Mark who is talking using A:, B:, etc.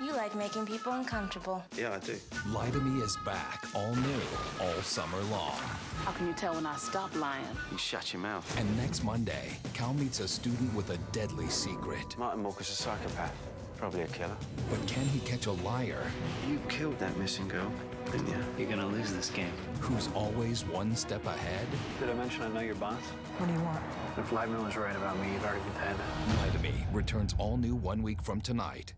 A: You like making people uncomfortable.
B: Yeah, I do.
C: Lie to Me is back, all new, all summer long.
D: How can you tell when I stop lying?
B: You shut your mouth.
C: And next Monday, Cal meets a student with a deadly secret.
B: Martin Walker's a psychopath. Probably a killer.
C: But can he catch a liar
B: You killed that missing girl, didn't you?
E: You're gonna lose this game.
C: who's always one step ahead?
E: Did I mention I know your boss?
F: What do you want?
E: If Lightman was right about me, you've already been dead.
C: Lie to Me returns all new one week from tonight.